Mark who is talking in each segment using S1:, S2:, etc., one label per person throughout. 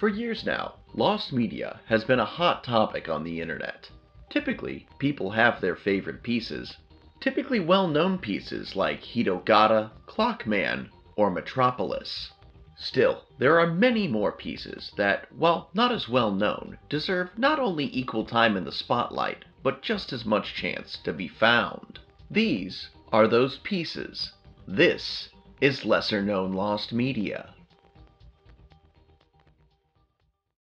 S1: For years now, lost media has been a hot topic on the internet. Typically, people have their favorite pieces, typically well known pieces like Hitogata, Clockman, or Metropolis. Still, there are many more pieces that, while not as well known, deserve not only equal time in the spotlight, but just as much chance to be found. These are those pieces. This is lesser known lost media.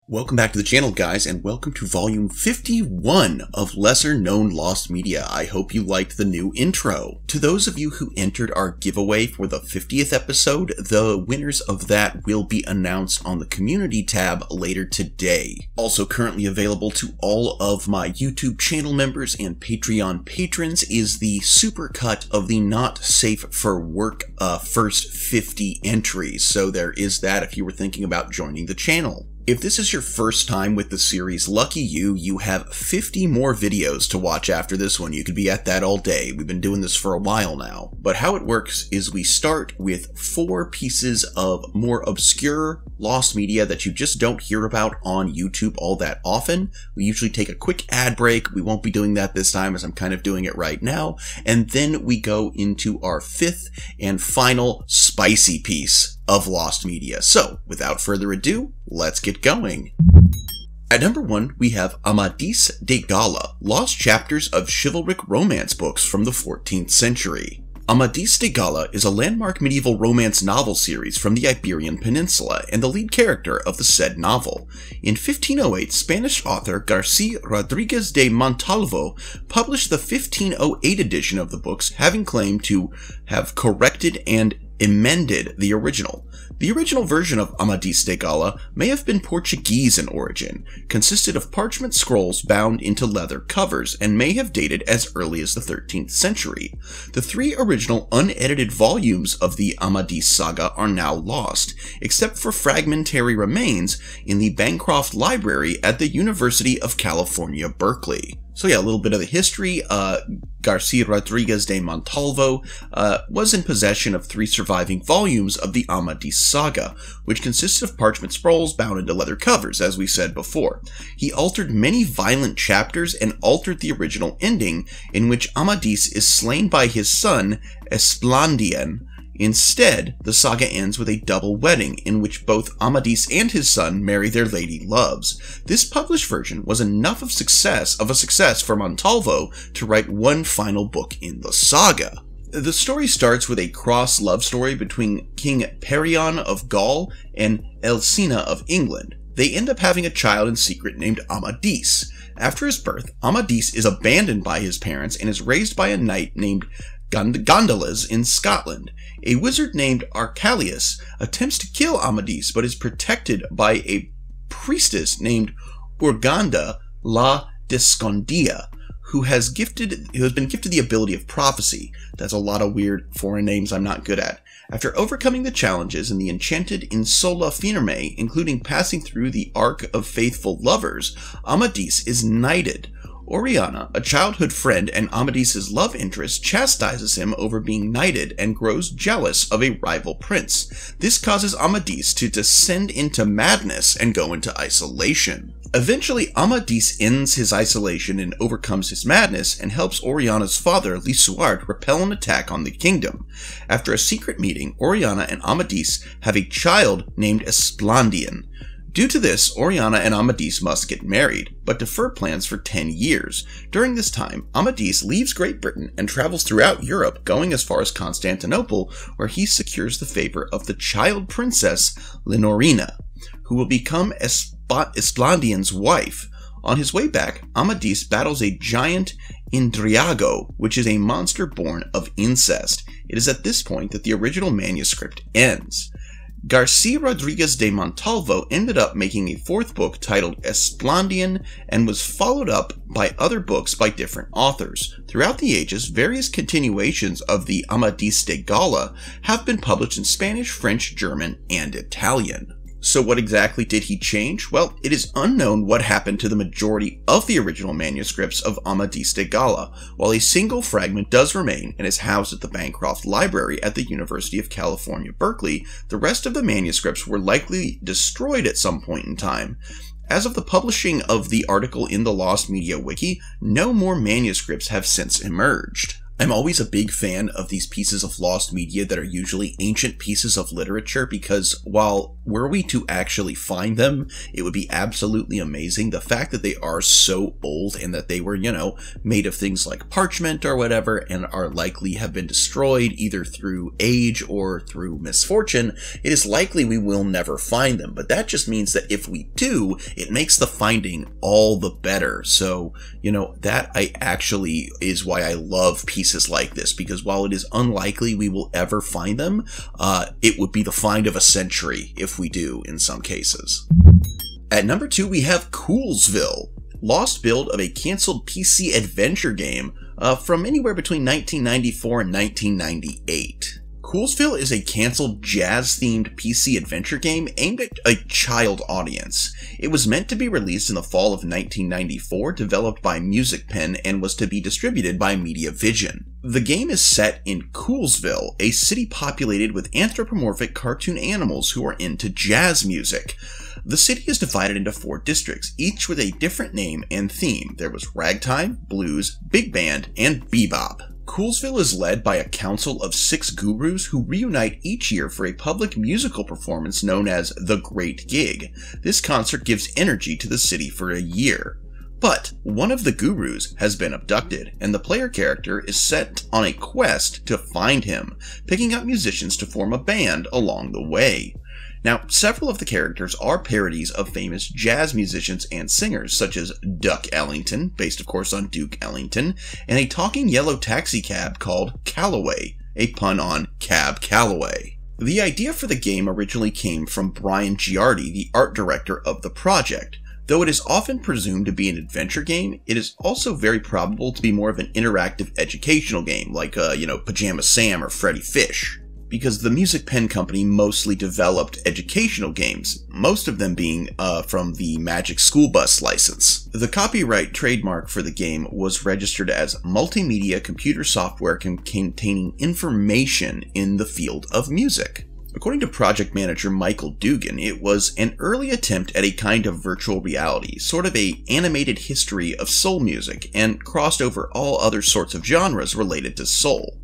S2: Welcome back to the channel, guys, and welcome to volume 51 of Lesser Known Lost Media. I hope you liked the new intro. To those of you who entered our giveaway for the 50th episode, the winners of that will be announced on the community tab later today. Also currently available to all of my YouTube channel members and Patreon patrons is the supercut of the not safe for work uh, first 50 entries. So there is that if you were thinking about joining the channel. If this is your first time with the series, lucky you, you have 50 more videos to watch after this one. You could be at that all day. We've been doing this for a while now. But how it works is we start with four pieces of more obscure lost media that you just don't hear about on YouTube all that often. We usually take a quick ad break. We won't be doing that this time as I'm kind of doing it right now. And then we go into our fifth and final spicy piece of lost media. So, without further ado, let's get going. At number one, we have Amadis de Gaula, Lost Chapters of Chivalric Romance Books from the 14th Century. Amadis de Gaula is a landmark medieval romance novel series from the Iberian Peninsula and the lead character of the said novel. In 1508, Spanish author Garcia Rodriguez de Montalvo published the 1508 edition of the books, having claimed to have corrected and amended the original. The original version of Amadis de Gaula may have been Portuguese in origin, consisted of parchment scrolls bound into leather covers, and may have dated as early as the 13th century. The three original unedited volumes of the Amadis saga are now lost, except for fragmentary remains in the Bancroft Library at the University of California, Berkeley. So yeah, a little bit of the history. Uh, Garcia Rodriguez de Montalvo uh, was in possession of three surviving volumes of the Amadis saga, which consisted of parchment scrolls bound into leather covers, as we said before. He altered many violent chapters and altered the original ending, in which Amadis is slain by his son, Esplandian, Instead, the saga ends with a double wedding in which both Amadis and his son marry their lady loves. This published version was enough of success of a success for Montalvo to write one final book in the saga. The story starts with a cross love story between King Perion of Gaul and Elsina of England. They end up having a child in secret named Amadis. After his birth, Amadis is abandoned by his parents and is raised by a knight named Gond- Gondolas in Scotland. A wizard named Arcalius attempts to kill Amadis, but is protected by a priestess named Urganda la Descondia, who has gifted who has been gifted the ability of prophecy. That's a lot of weird foreign names I'm not good at. After overcoming the challenges in the enchanted Insola Firme, including passing through the Ark of Faithful Lovers, Amadis is knighted. Oriana, a childhood friend and Amadis's love interest, chastises him over being knighted and grows jealous of a rival prince. This causes Amadis to descend into madness and go into isolation. Eventually, Amadis ends his isolation and overcomes his madness and helps Oriana's father, Lisuart, repel an attack on the kingdom. After a secret meeting, Oriana and Amadis have a child named Esplandian. Due to this, Oriana and Amadis must get married, but defer plans for 10 years. During this time, Amadis leaves Great Britain and travels throughout Europe, going as far as Constantinople, where he secures the favor of the child princess Lenorina, who will become Esplandian's wife. On his way back, Amadis battles a giant Indriago, which is a monster born of incest. It is at this point that the original manuscript ends. Garcia Rodriguez de Montalvo ended up making a fourth book titled Esplandian and was followed up by other books by different authors. Throughout the ages, various continuations of the Amadis de Gaula have been published in Spanish, French, German, and Italian. So what exactly did he change? Well, it is unknown what happened to the majority of the original manuscripts of Amadis de Gaula, while a single fragment does remain and is housed at the Bancroft Library at the University of California, Berkeley, the rest of the manuscripts were likely destroyed at some point in time. As of the publishing of the article in the Lost Media Wiki, no more manuscripts have since emerged. I'm always a big fan of these pieces of lost media that are usually ancient pieces of literature because while were we to actually find them, it would be absolutely amazing. The fact that they are so old and that they were, you know, made of things like parchment or whatever and are likely have been destroyed either through age or through misfortune, it is likely we will never find them. But that just means that if we do, it makes the finding all the better. So, you know, that I actually is why I love pieces pieces like this because while it is unlikely we will ever find them, uh, it would be the find of a century if we do in some cases. At number two, we have Coolsville, lost build of a canceled PC adventure game uh, from anywhere between 1994 and 1998. Coolsville is a canceled jazz-themed PC adventure game aimed at a child audience. It was meant to be released in the fall of 1994, developed by Music Pen, and was to be distributed by Mediavision. The game is set in Coolsville, a city populated with anthropomorphic cartoon animals who are into jazz music. The city is divided into four districts, each with a different name and theme. There was ragtime, blues, big band, and bebop. Coolsville is led by a council of six gurus who reunite each year for a public musical performance known as The Great Gig. This concert gives energy to the city for a year. But one of the gurus has been abducted, and the player character is sent on a quest to find him, picking up musicians to form a band along the way. Now, several of the characters are parodies of famous jazz musicians and singers, such as Duck Ellington, based of course on Duke Ellington, and a talking yellow taxicab called Calloway, a pun on Cab Calloway. The idea for the game originally came from Brian Giardi, the art director of the project. Though it is often presumed to be an adventure game, it is also very probable to be more of an interactive educational game, like, uh, you know, Pajama Sam or Freddy Fish because the Music Pen Company mostly developed educational games, most of them being uh, from the Magic School Bus license. The copyright trademark for the game was registered as multimedia computer software containing information in the field of music. According to project manager Michael Dugan, it was an early attempt at a kind of virtual reality, sort of a animated history of soul music, and crossed over all other sorts of genres related to soul.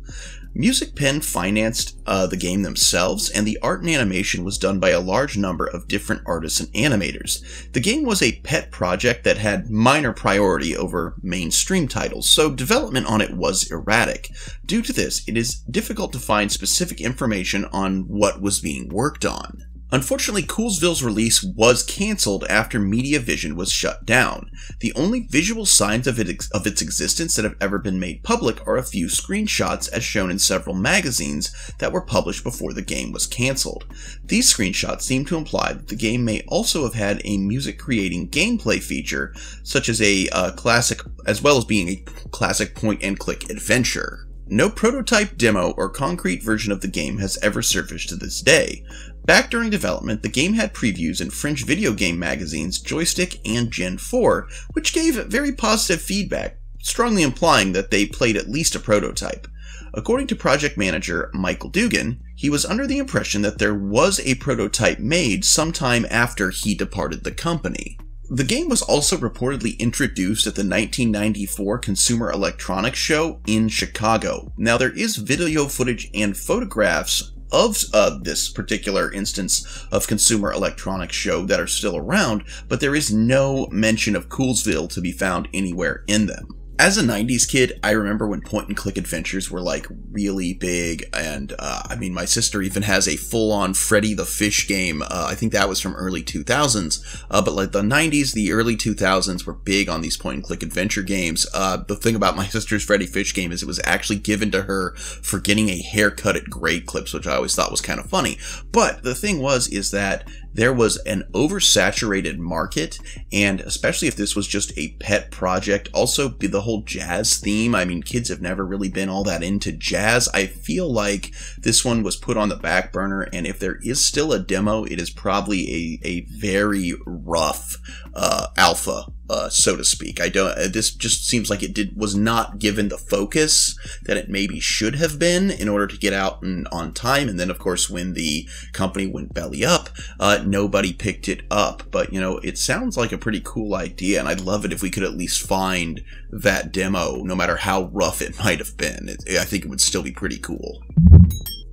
S2: Music Pen financed uh, the game themselves, and the art and animation was done by a large number of different artists and animators. The game was a pet project that had minor priority over mainstream titles, so development on it was erratic. Due to this, it is difficult to find specific information on what was being worked on. Unfortunately, Coolsville's release was cancelled after Mediavision was shut down. The only visual signs of, it, of its existence that have ever been made public are a few screenshots as shown in several magazines that were published before the game was cancelled. These screenshots seem to imply that the game may also have had a music creating gameplay feature, such as a uh, classic, as well as being a classic point and click adventure. No prototype demo or concrete version of the game has ever surfaced to this day. Back during development, the game had previews in French video game magazines Joystick and Gen 4, which gave very positive feedback, strongly implying that they played at least a prototype. According to project manager Michael Dugan, he was under the impression that there was a prototype made sometime after he departed the company. The game was also reportedly introduced at the 1994 Consumer Electronics Show in Chicago. Now, there is video footage and photographs of uh, this particular instance of Consumer Electronics Show that are still around, but there is no mention of Coolsville to be found anywhere in them as a 90s kid, I remember when point and click adventures were like really big. And uh, I mean, my sister even has a full on Freddy the Fish game. Uh, I think that was from early 2000s. Uh, but like the 90s, the early 2000s were big on these point and click adventure games. Uh, the thing about my sister's Freddy Fish game is it was actually given to her for getting a haircut at Great Clips, which I always thought was kind of funny. But the thing was, is that there was an oversaturated market, and especially if this was just a pet project, also be the whole jazz theme. I mean, kids have never really been all that into jazz. I feel like this one was put on the back burner, and if there is still a demo, it is probably a, a very rough uh, alpha uh, so to speak. I don't. Uh, this just seems like it did was not given the focus that it maybe should have been in order to get out and on time. And then, of course, when the company went belly up, uh, nobody picked it up. But you know, it sounds like a pretty cool idea, and I'd love it if we could at least find that demo, no matter how rough it might have been. It, I think it would still be pretty cool.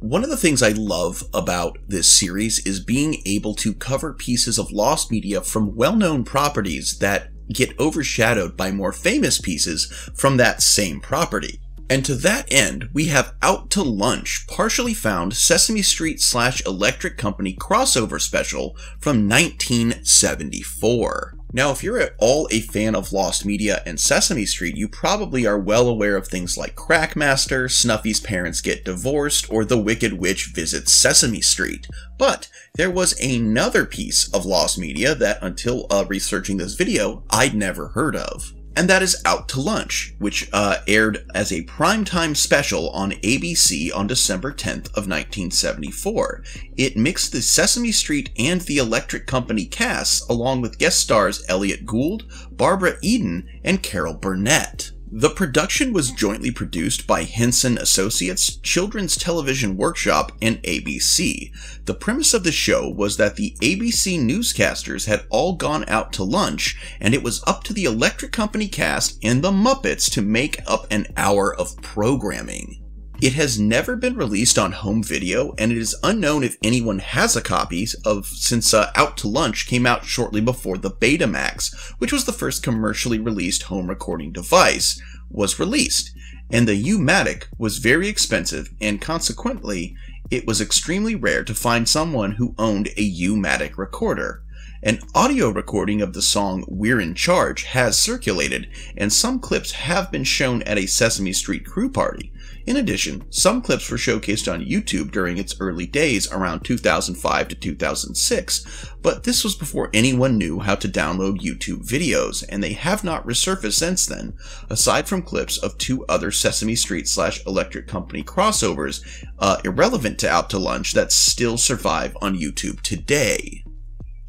S2: One of the things I love about this series is being able to cover pieces of lost media from well-known properties that get overshadowed by more famous pieces from that same property. And to that end, we have Out to Lunch, partially found Sesame Street slash Electric Company crossover special from 1974. Now, if you're at all a fan of Lost Media and Sesame Street, you probably are well aware of things like Crackmaster, Snuffy's parents get divorced, or The Wicked Witch visits Sesame Street. But there was another piece of Lost Media that, until uh, researching this video, I'd never heard of and that is Out to Lunch, which uh, aired as a primetime special on ABC on December 10th of 1974. It mixed the Sesame Street and the Electric Company casts, along with guest stars Elliott Gould, Barbara Eden, and Carol Burnett. The production was jointly produced by Henson Associates, Children's Television Workshop, and ABC. The premise of the show was that the ABC newscasters had all gone out to lunch, and it was up to the Electric Company cast and the Muppets to make up an hour of programming. It has never been released on home video, and it is unknown if anyone has a copy of since uh, Out to Lunch came out shortly before the Betamax, which was the first commercially released home recording device, was released. And the U-Matic was very expensive, and consequently, it was extremely rare to find someone who owned a U-Matic recorder. An audio recording of the song We're in Charge has circulated, and some clips have been shown at a Sesame Street crew party. In addition, some clips were showcased on YouTube during its early days around 2005 to 2006, but this was before anyone knew how to download YouTube videos, and they have not resurfaced since then, aside from clips of two other Sesame Street slash Electric Company crossovers, uh, irrelevant to Out to Lunch, that still survive on YouTube today.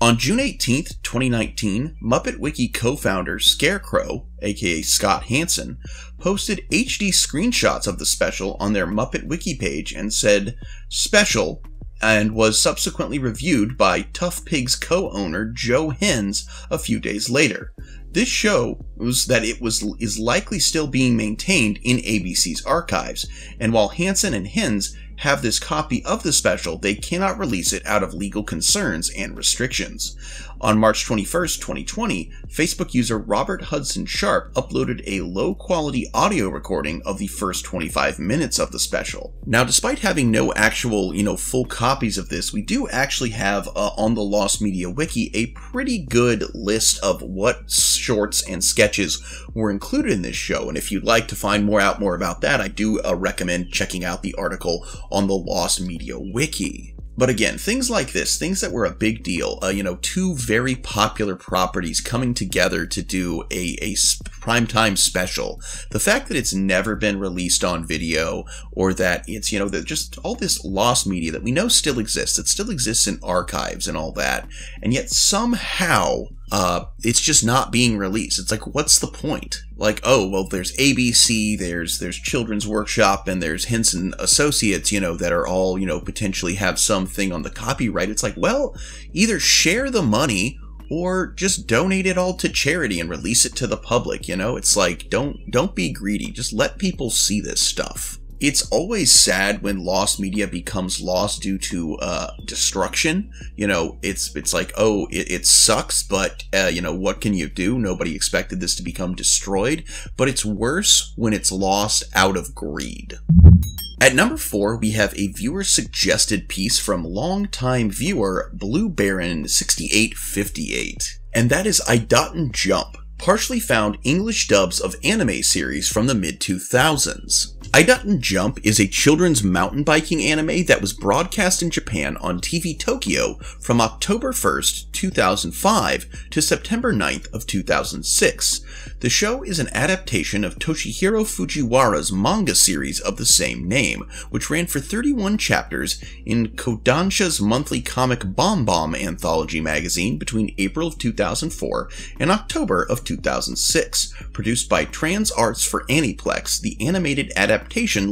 S2: On June 18, 2019, Muppet Wiki co-founder Scarecrow, aka Scott Hanson, posted HD screenshots of the special on their Muppet Wiki page and said, Special, and was subsequently reviewed by Tough Pigs co-owner Joe Hennes a few days later. This shows that it was is likely still being maintained in ABC's archives, and while Hanson and Hennes have this copy of the special, they cannot release it out of legal concerns and restrictions. On March 21st, 2020, Facebook user Robert Hudson Sharp uploaded a low quality audio recording of the first 25 minutes of the special. Now, despite having no actual, you know, full copies of this, we do actually have uh, on the Lost Media Wiki a pretty good list of what shorts and sketches were included in this show. And if you'd like to find more out more about that, I do uh, recommend checking out the article on the Lost Media Wiki. But again, things like this, things that were a big deal, uh, you know, two very popular properties coming together to do a, a primetime special. The fact that it's never been released on video or that it's, you know, that just all this lost media that we know still exists, it still exists in archives and all that, and yet somehow uh, it's just not being released. It's like, what's the point? Like, oh, well, there's ABC, there's there's Children's Workshop, and there's Henson Associates, you know, that are all, you know, potentially have something on the copyright. It's like, well, either share the money or just donate it all to charity and release it to the public, you know? It's like, don't don't be greedy. Just let people see this stuff it's always sad when lost media becomes lost due to uh, destruction. You know, it's it's like, oh, it, it sucks, but uh, you know, what can you do? Nobody expected this to become destroyed. But it's worse when it's lost out of greed. At number four, we have a viewer suggested piece from longtime viewer Blue Baron 6858, and that is Idaten Jump partially found English dubs of anime series from the mid 2000s. Idaten Jump is a children's mountain biking anime that was broadcast in Japan on TV Tokyo from October 1st, 2005 to September 9th of 2006. The show is an adaptation of Toshihiro Fujiwara's manga series of the same name, which ran for 31 chapters in Kodansha's monthly comic BomBom anthology magazine between April of 2004 and October of 2006. Produced by Trans Arts for Aniplex, the animated adaptation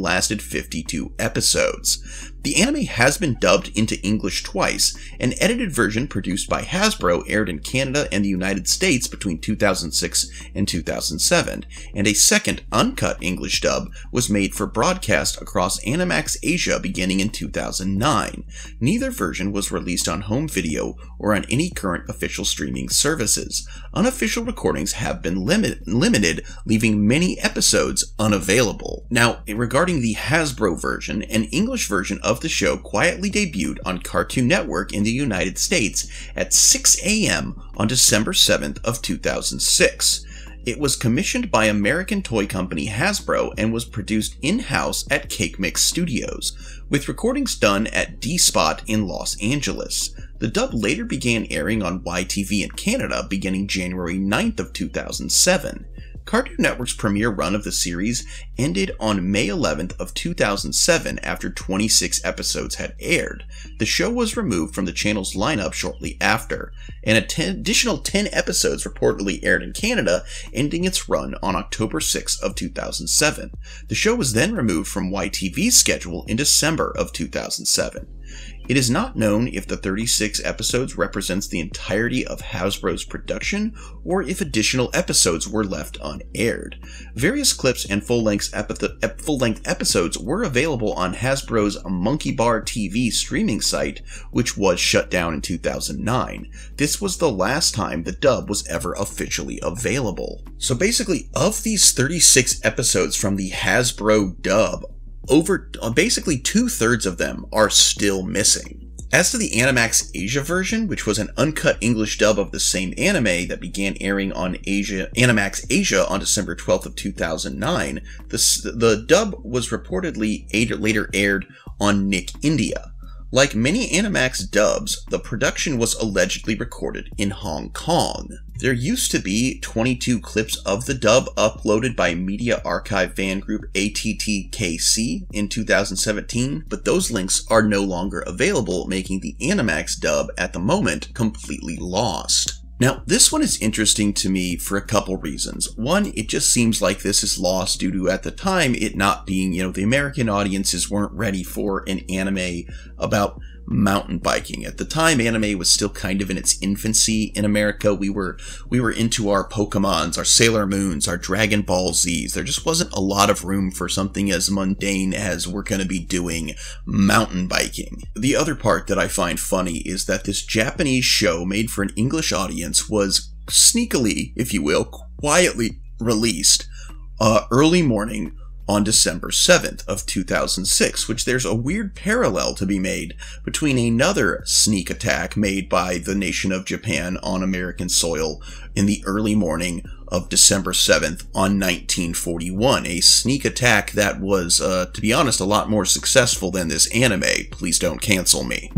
S2: lasted 52 episodes. The anime has been dubbed into English twice. An edited version produced by Hasbro aired in Canada and the United States between 2006 and 2007, and a second uncut English dub was made for broadcast across Animax Asia beginning in 2009. Neither version was released on home video or on any current official streaming services. Unofficial recordings have been limit- limited, leaving many episodes unavailable. Now, regarding the Hasbro version, an English version of the show quietly debuted on Cartoon Network in the United States at 6 a.m. on December 7th of 2006. It was commissioned by American toy company Hasbro and was produced in-house at Cake Mix Studios, with recordings done at D-Spot in Los Angeles. The dub later began airing on YTV in Canada beginning January 9th of 2007. Cartoon Network's premiere run of the series ended on May 11th of 2007 after 26 episodes had aired. The show was removed from the channel's lineup shortly after, and additional 10 episodes reportedly aired in Canada, ending its run on October 6th of 2007. The show was then removed from YTV's schedule in December of 2007. It is not known if the 36 episodes represents the entirety of Hasbro's production or if additional episodes were left unaired. Various clips and full-length epi- full-length episodes were available on Hasbro's Monkey Bar TV streaming site, which was shut down in 2009. This was the last time the dub was ever officially available. So basically, of these 36 episodes from the Hasbro dub, over basically two thirds of them are still missing. As to the Animax Asia version, which was an uncut English dub of the same anime that began airing on Asia Animax Asia on December 12th of 2009, the, the dub was reportedly later aired on Nick India. Like many Animax dubs, the production was allegedly recorded in Hong Kong. There used to be 22 clips of the dub uploaded by Media Archive fan group ATTKC in 2017, but those links are no longer available, making the Animax dub at the moment completely lost. Now, this one is interesting to me for a couple reasons. One, it just seems like this is lost due to, at the time, it not being, you know, the American audiences weren't ready for an anime about mountain biking. At the time, anime was still kind of in its infancy in America. We were we were into our Pokemons, our Sailor Moons, our Dragon Ball Zs. There just wasn't a lot of room for something as mundane as we're going to be doing mountain biking. The other part that I find funny is that this Japanese show made for an English audience was sneakily, if you will, quietly released uh, early morning on December 7th of 2006, which there's a weird parallel to be made between another sneak attack made by the nation of Japan on American soil in the early morning of December 7th on 1941, a sneak attack that was, uh, to be honest, a lot more successful than this anime. Please don't cancel me.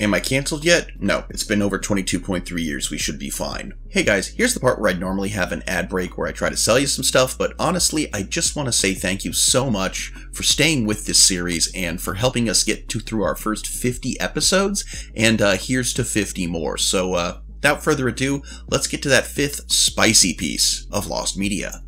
S2: Am I canceled yet? No, it's been over 22.3 years, we should be fine. Hey guys, here's the part where I'd normally have an ad break where I try to sell you some stuff, but honestly, I just want to say thank you so much for staying with this series and for helping us get to through our first 50 episodes, and uh, here's to 50 more. So, uh, without further ado, let's get to that fifth spicy piece of Lost Media.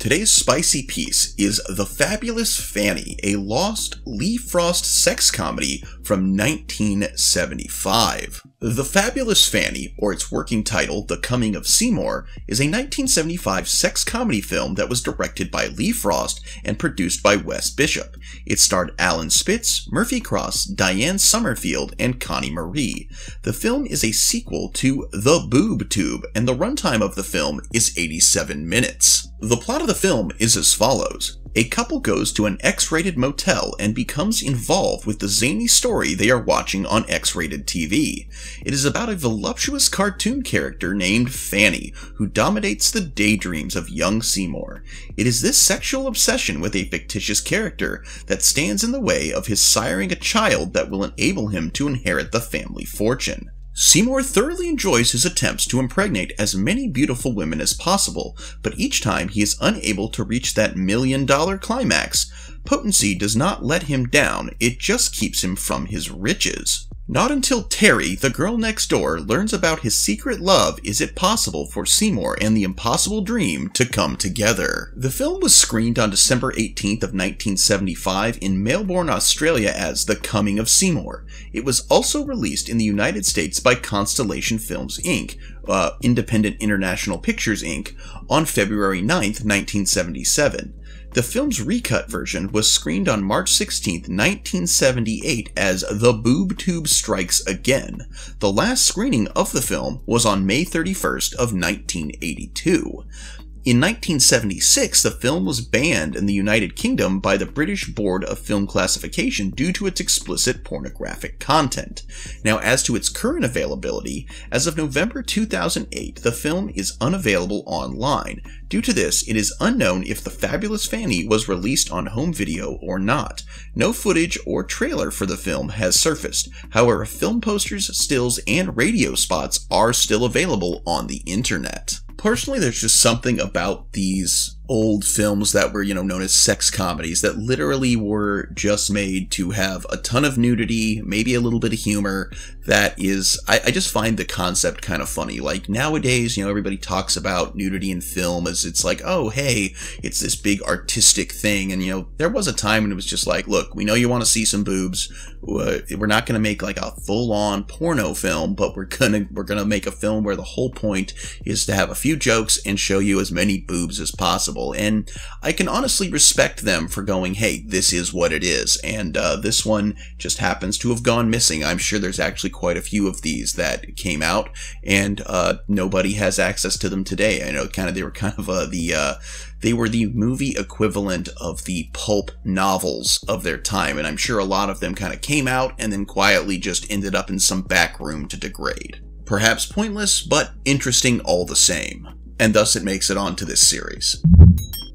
S2: Today's spicy piece is The Fabulous Fanny, a lost Lee Frost sex comedy from 1975. The Fabulous Fanny, or its working title, The Coming of Seymour, is a 1975 sex comedy film that was directed by Lee Frost and produced by Wes Bishop. It starred Alan Spitz, Murphy Cross, Diane Summerfield, and Connie Marie. The film is a sequel to The Boob Tube, and the runtime of the film is 87 minutes. The plot of the film is as follows. A couple goes to an X-rated motel and becomes involved with the zany story they are watching on X-rated TV. It is about a voluptuous cartoon character named Fanny, who dominates the daydreams of young Seymour. It is this sexual obsession with a fictitious character that stands in the way of his siring a child that will enable him to inherit the family fortune. Seymour thoroughly enjoys his attempts to impregnate as many beautiful women as possible, but each time he is unable to reach that million dollar climax. Potency does not let him down, it just keeps him from his riches. Not until Terry, the girl next door, learns about his secret love is it possible for Seymour and the impossible dream to come together. The film was screened on December 18th of 1975 in Melbourne, Australia as The Coming of Seymour. It was also released in the United States by Constellation Films Inc., uh, Independent International Pictures Inc., on February 9th, 1977. The film's recut version was screened on March 16, 1978 as The Boob Tube Strikes Again. The last screening of the film was on May 31st of 1982. In 1976, the film was banned in the United Kingdom by the British Board of Film Classification due to its explicit pornographic content. Now, as to its current availability, as of November 2008, the film is unavailable online. Due to this, it is unknown if The Fabulous Fanny was released on home video or not. No footage or trailer for the film has surfaced. However, film posters, stills, and radio spots are still available on the internet personally, there's just something about these old films that were, you know, known as sex comedies that literally were just made to have a ton of nudity, maybe a little bit of humor. That is, I, I just find the concept kind of funny. Like nowadays, you know, everybody talks about nudity in film as it's like, oh, hey, it's this big artistic thing. And, you know, there was a time when it was just like, look, we know you want to see some boobs. Uh, we're not going to make like a full on porno film, but we're going to, we're going to make a film where the whole point is to have a few jokes and show you as many boobs as possible And I can honestly respect them for going, hey, this is what it is. And uh, this one just happens to have gone missing. I'm sure there's actually quite a few of these that came out, and uh, nobody has access to them today. I know kind of they were kind of uh, the uh, they were the movie equivalent of the pulp novels of their time, and I'm sure a lot of them kind of came out and then quietly just ended up in some back room to degrade. Perhaps pointless, but interesting all the same. And thus it makes it onto this series.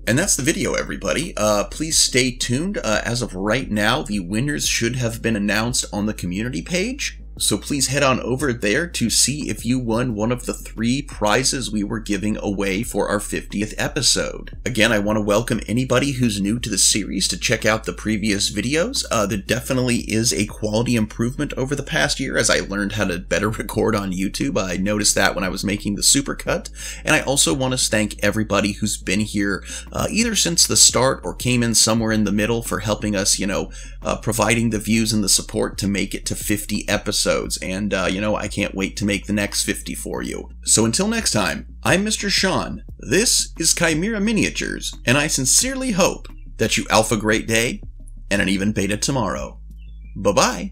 S2: And that's the video, everybody. Uh, please stay tuned. Uh, as of right now, the winners should have been announced on the community page. So please head on over there to see if you won one of the three prizes we were giving away for our 50th episode. Again, I want to welcome anybody who's new to the series to check out the previous videos. Uh, there definitely is a quality improvement over the past year as I learned how to better record on YouTube. I noticed that when I was making the supercut. And I also want to thank everybody who's been here uh, either since the start or came in somewhere in the middle for helping us, you know, uh, providing the views and the support to make it to 50 episodes episodes, and, uh, you know, I can't wait to make the next 50 for you. So until next time, I'm Mr. Sean, this is Chimera Miniatures, and I sincerely hope that you alpha great day and an even beta tomorrow. Bye-bye.